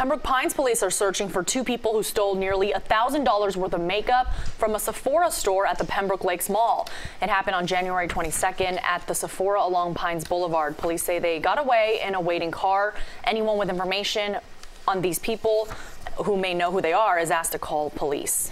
Pembroke Pines police are searching for two people who stole nearly $1,000 worth of makeup from a Sephora store at the Pembroke Lakes Mall. It happened on January 22nd at the Sephora along Pines Boulevard. Police say they got away in a waiting car. Anyone with information on these people who may know who they are is asked to call police.